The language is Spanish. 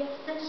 ya está.